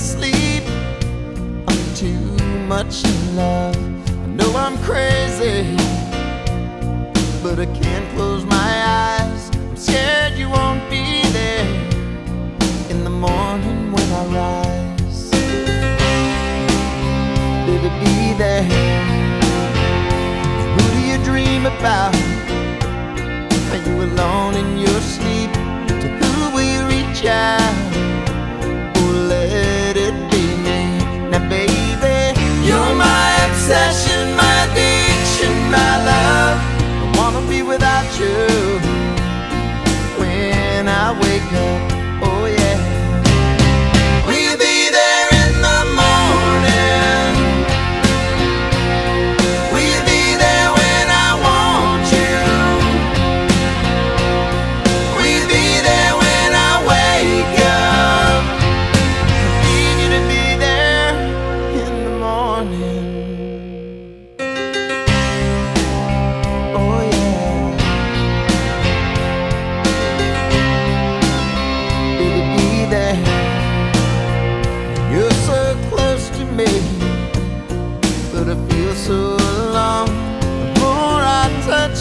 sleep. I'm too much in love. I know I'm crazy, but I can't close my eyes. I'm scared you won't be there in the morning when I rise. Baby, be there. Who do you dream about?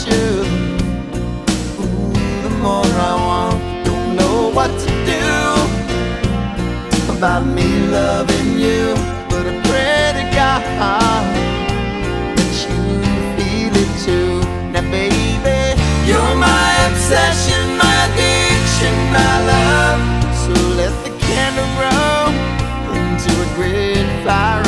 you. Ooh, The more I want, don't know what to do About me loving you. But I pray to God That you feel it too. Now baby You're my obsession, my addiction, my love. So let the candle grow Into a great fire.